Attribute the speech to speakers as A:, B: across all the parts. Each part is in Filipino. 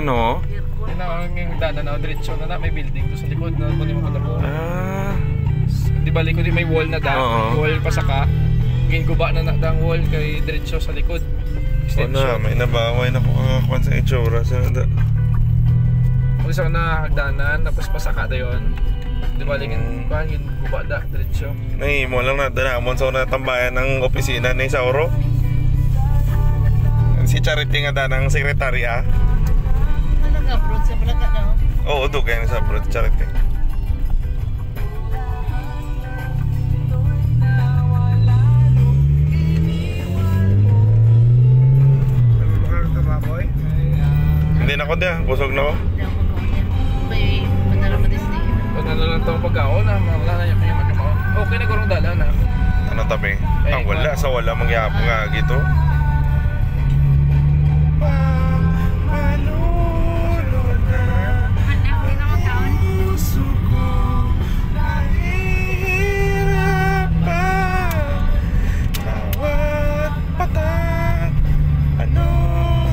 A: No.
B: Yun na, ang daanan na, diretso na na, may building doon sa likod na kunin mo ko na po.
A: Ah.
B: Di ba likod may wall na da,
A: Oo.
B: wall pa saka. Ngayon guba na na dang wall kay diretso sa likod.
A: O na, may nabaway na ko kakakuan sa itsura sa nada.
B: Kung isa na hagdanan, tapos pasaka na yun. Di ba ligin
A: Mm.
B: pa, yun guba da, diretso.
A: Nahimo lang na danamon sa una tambayan ng opisina ni Sauro. Si Charity nga da ng sekretarya.
C: Sa balaga na.
A: Oo, dugay na sa abroad, Charity. Hindi na ko dia, busog na
C: ako
B: ano lang itong pagkaon na, wala na yung kanyang mo. Okay na kurong dala na.
A: Ano tabi? Ang wala, sa wala mangyapon nga gito.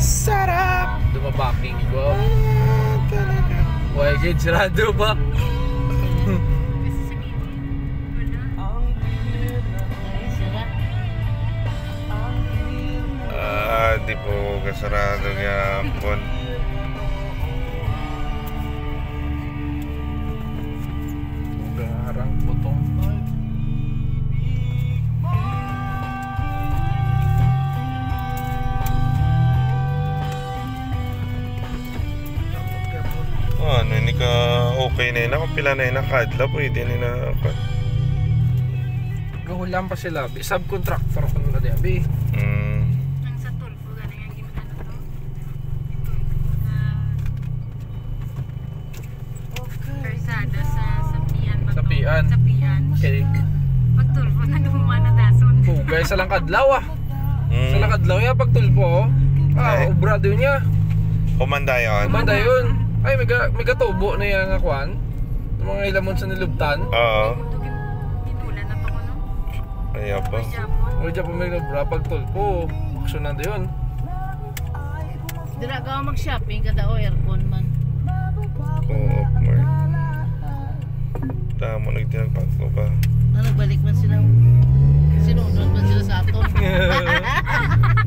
B: Shut up. Itu mah
C: fucking gue
A: Wah ya gini cerah tuh
B: pak ah,
A: tipe keserah dunia pun okay na yun. Kung pila na yun nakadla, pwede na na
B: Gahulan pa sila. Bi- Subcontractor ko nila diya. Bi.
A: Mm.
D: Sapian?
B: Sapian.
D: Sapian.
B: Okay.
D: Pag tulpo na lumana dason.
B: Hugay sa lang kadlaw ah.
A: Mm.
B: Sa lang kadlaw ya pag tulpo. Ah, doon niya.
A: Kumanda yun.
B: Kumanda yun. Ay, may, ga, may gatubo na yan nga kwan. Yung mga ilamon sa nilubtan.
A: Oo.
D: Ginulan na to ko no.
A: Ay, apa.
B: O dyan pa may obra pag tulpo. Aksyon na yun.
C: Dira ka mag-shopping kada o aircon man.
A: Co-op mart. Tama, nagtinagpag ko ba?
C: Na nagbalik man sila. Sinunod man sila sa aton.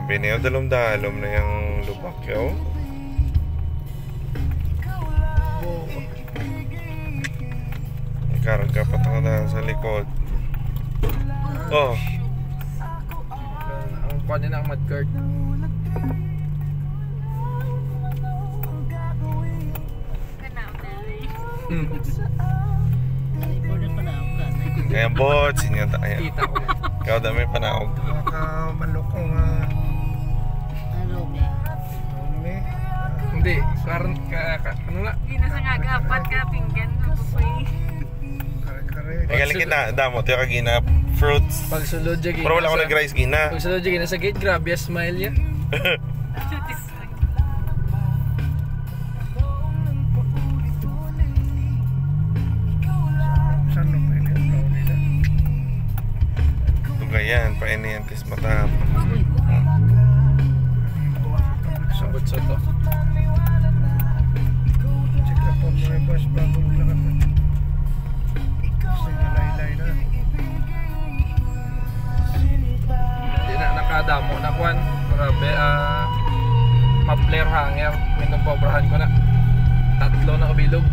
A: Grabe na yun, dalom-dalom na yung lubak yaw. May karga pa na sa likod. Oh,
B: Ang kwan nila ang mudguard.
C: Na
A: kaya bot, sinyo tayo.
B: Kita ko.
A: Ikaw dami panaog.
E: Nakamalokong uh,
C: Ano,
B: Hindi. Karon ka, ka, ano na?
D: Di na sa nga gapat ka pinggan.
E: Kare-kare.
A: Ay, galing kita, damo, tiyo kagina fruits.
B: Pagsulod dyan.
A: Pero wala ko nag-rice gina.
B: Pagsulod dyan sa gate, grabe smile niya.
D: Chutis lang.
E: Saan nung pwede ang tao nila?
A: Tugayan, painiyantis mata.
C: Uy,
B: Sabot sa to.
E: Po boss bago maglakad. Kasi nalaylay na.
B: Hindi na nakadamo na kwan. Grabe, ah... muffler hanger. May napobrahan ko na. Tatlo na kabilog.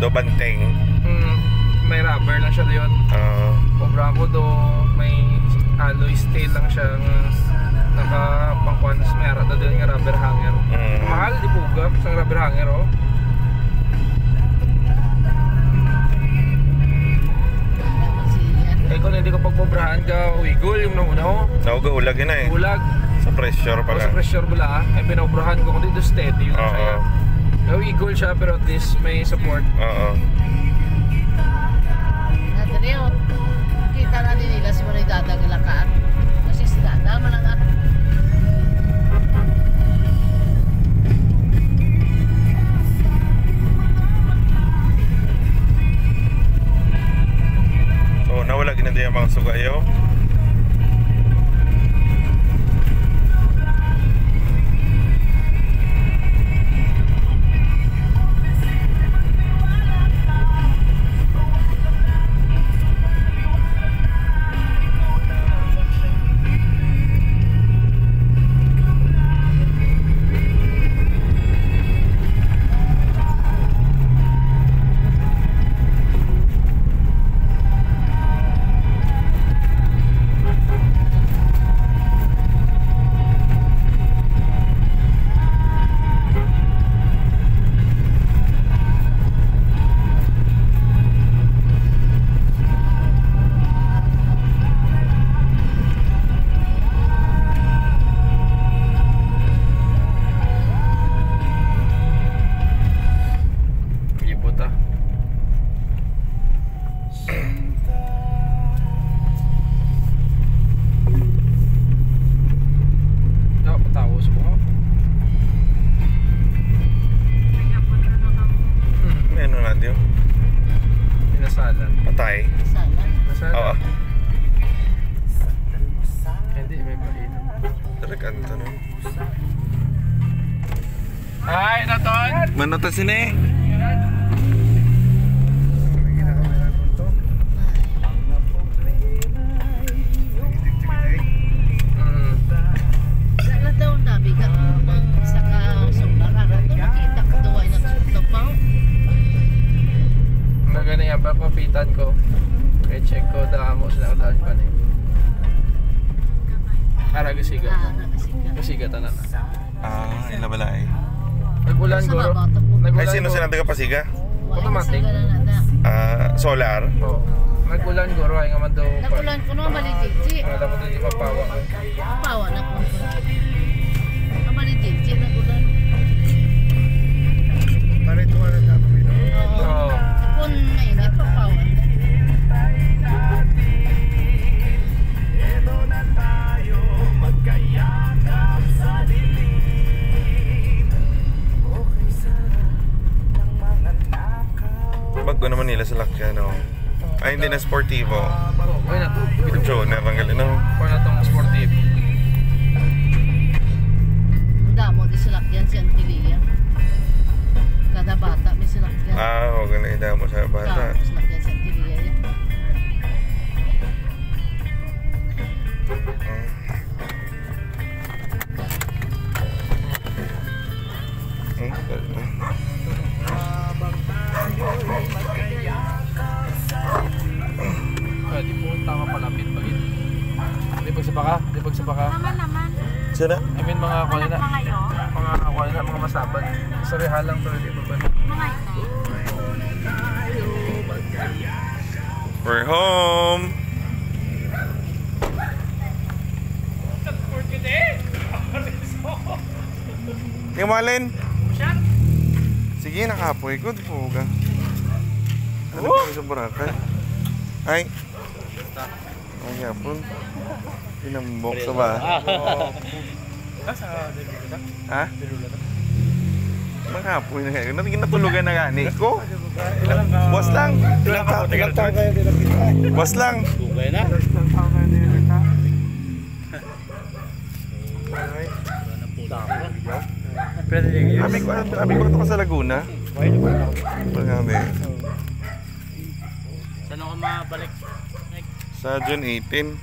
A: Do banteng.
B: Hmm, may rubber lang siya doon.
A: Ah,
B: Pobrahan ko do, may alloy steel lang siya naka pangkuan sa mera na doon nga rubber hanger.
A: mm.
B: Mahal, di puga sa rubber hanger oh. Eh kung hindi ko pagpobrahan ka, wiggle yung nauna oh.
A: Nauga-ulag yun na eh.
B: Bulag.
A: Sa pressure
B: O
A: pala.
B: sa pressure bula, ay pinobrahan ko kung dito steady yun
A: Oo.
B: kaya. Kaya wiggle siya pero at least may support.
A: Oo.
C: Nadali o. Kita na din nila si Manay Dada ng lakaan. Kasi si Dada man amounts
B: of yan pa kapitan ko. Kaya check ko damo sila daan pa ni. Para gasiga.
C: Ah, nakasiga.
B: Gasiga tanan na.
A: Ah, ila balay.
B: Nag-ulan guro.
A: Ay, sino sila taga Pasiga?
B: Automatic.
A: Ah, solar.
B: Oo. Nag-ulan guro ay nga man daw.
C: Nagulan ko naman baligidji.
B: Wala mo din mapawa.
C: Pawa na ko. Ang baligidji nagulan.
E: Parito ka na tapos ito.
C: Oo.
B: Oo.
C: Kung mainit pa pawa.
A: Ay, hindi na sportivo.
B: Uy na to.
A: Joner, ang galing, no?
B: Kuha na tong sportive.
C: Ang damo di silakyan si Antilia. Kada bata may silakyan.
A: Ah, huwag na ida mo sa bata.
C: Tapos silakyan si Antilia yan.
A: Hmm?
B: Ah, baka, di pag sa baka.
D: Naman naman.
A: Sira?
B: I mean mga kuha na. mga kuha na, mga masaban. Sorry halang pero di pa ba.
D: Mga ito.
A: We're home! Tingnan mo, Alin. Sige, nakapoy. Good po ka. Ano pa sa Boracay? Ay. Ay, yapon. Pinambok sa ba? Ha? Makapoy na kayo. Natigin natulugan na gani ko. Boss lang. Ilang tao? Ilang tao?
E: Kaya nila kita.
A: Boss lang.
E: Ilang tao kaya nila kita.
A: Abi ko, abi ko ito ka sa Laguna. Pagkami.
F: Saan ako mabalik?
A: Sa June 18.